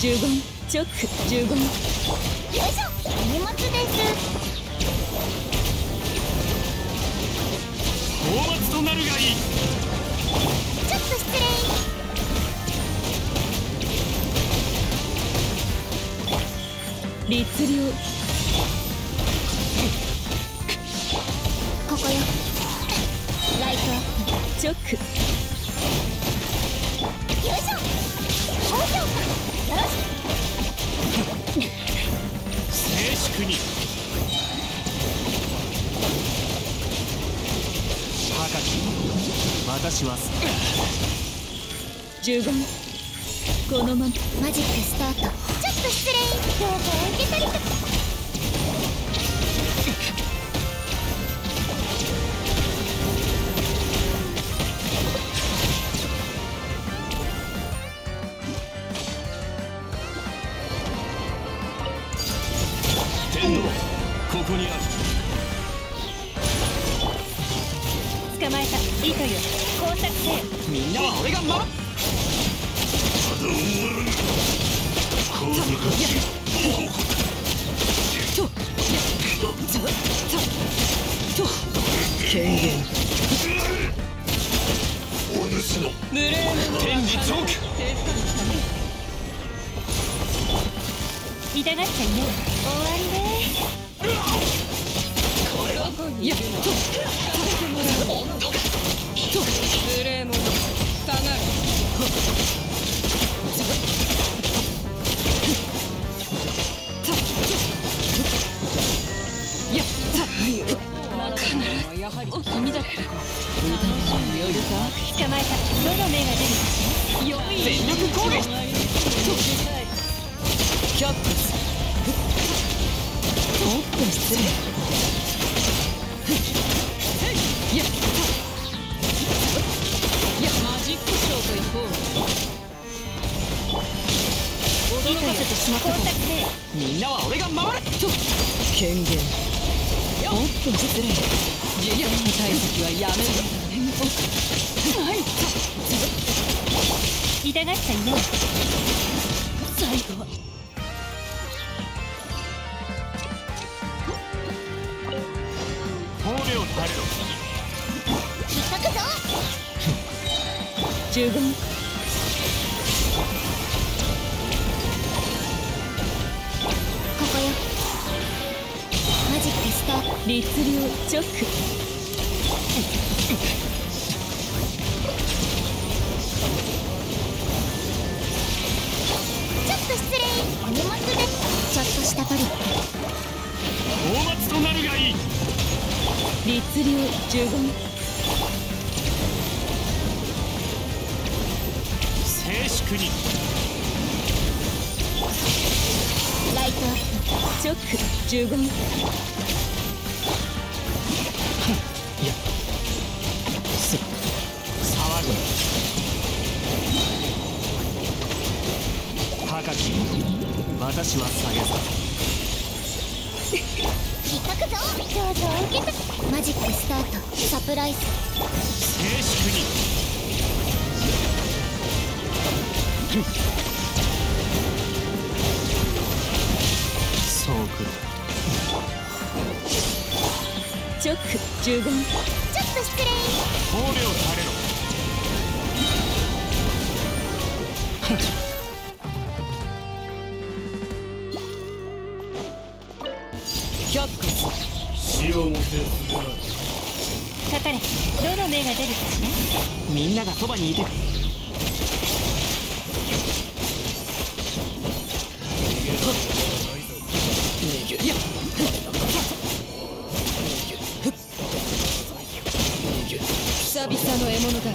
十言チョック十言よいしょ。荷物です討伐となるがいい。ちょっと失礼。律令ここよ。ライト。チョックに高き私は十言このまま。マジックスタート。ちょっと失礼。どうぞ受け取りと天皇ここにある捕まえた糸よ工作せみんなは俺が守る。権限無礼天理チョーク痛がっちゃいね。終わりねいやと食べてもらうと無礼者下がるやった必ずやはり君だったか歌によるか捕まえたどの目が出るかしらよい全力攻撃キャップスおっと失礼いやいやマジックショーと行こう驚かせてしまったかみんなは俺が守ると権限おっと失礼いや体積はやめろはい痛がっちゃいない最後は垂れろ引っかくぞ十言ここよ。マジックスタート律令チョック。ちょっと失礼。お荷物で。すちょっとしたトリック。討伐となるがいい。律令十言静粛にライトアップチョック十言す騒ぐ高き私は下げさ引っかくぞどうぞ受け取マジックスタートサプライズ静粛に。そうくる。チョック十言ちょっと失礼。褒めを垂れろ死をもてかかれ。どの目が出るかしらみんながそばにいていや久々の獲物だ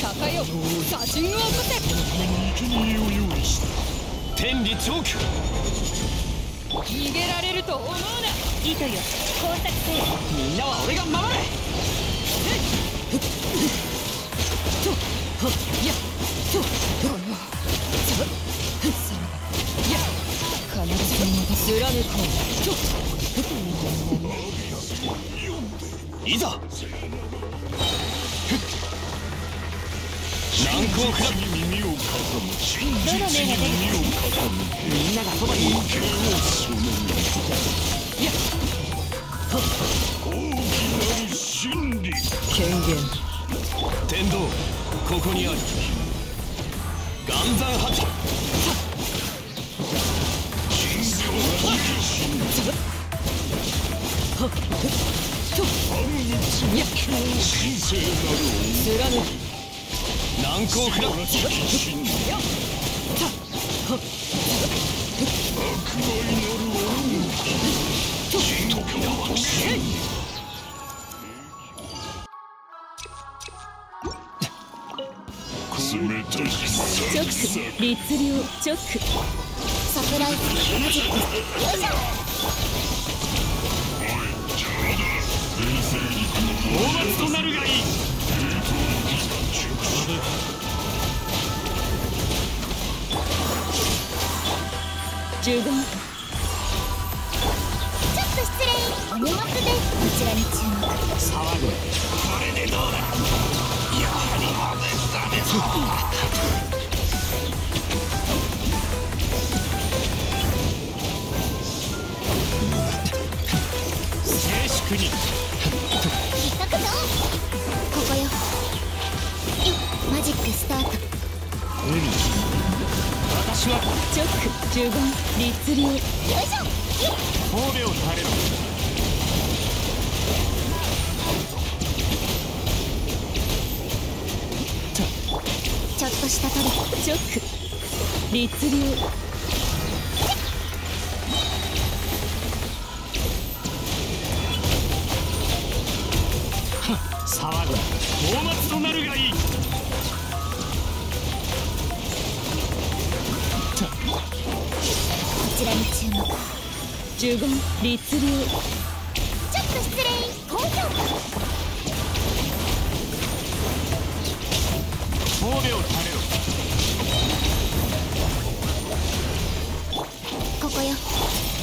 高よ写真を起こせ生贄を用意した天理チョーク逃げられると思うな。糸よ工作せよみんなは俺が守れとはっやとこのさや必ずまた貫こうといざ難攻不落どの目が出るみんながそばにいる。権限天道ここにあり岩山八。貫く難攻不落チョック律令チョックサプライズマジックよいし。ょ大松となるがいい呪言ちょっと失礼お荷物でこちらに注目騒ぐこれでどうだ？やはりダメ静私はチョック呪言律令。よいしょ。神戸を垂れろちょっとしたトリチョック律令騒ぐ大松となるがいいこちらに注目呪言律令ちょっと失礼。高評価神戸を垂れろここよ。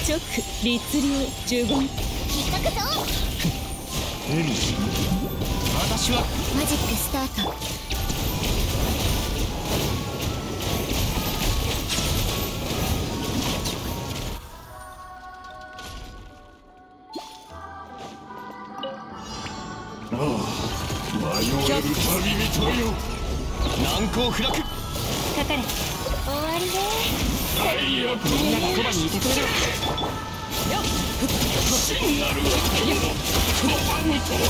チョック律令呪言引っかくぞ私は。マジックスタート。迷える旅人よ難攻不落かかれ終わりみんながそばにいてくれる真なる悪の拒むとは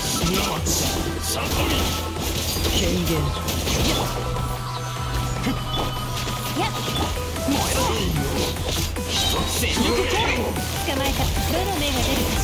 すなわち悟り権限全力攻撃捕まえたどの目が出るか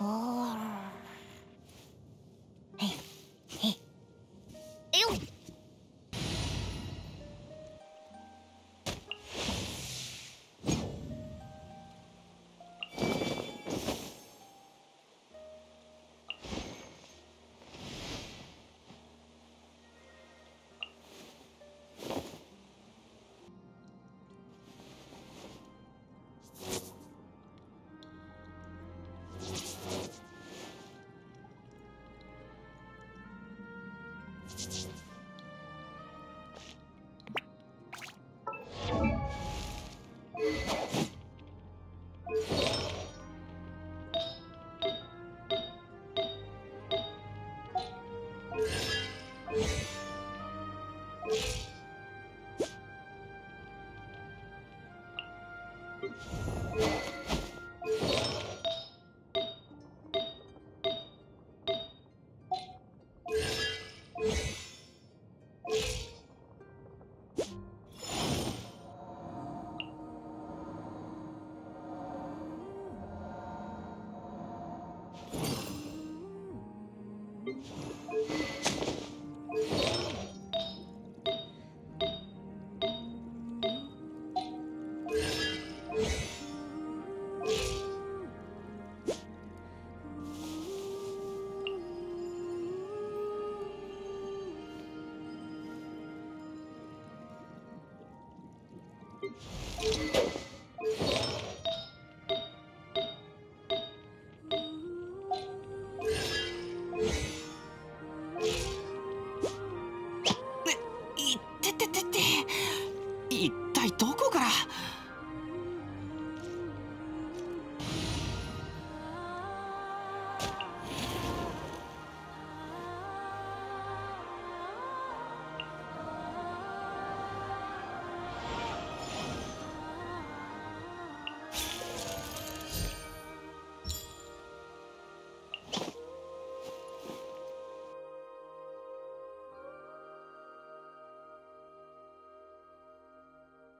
お